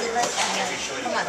这是什么呀